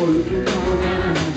Oh, you.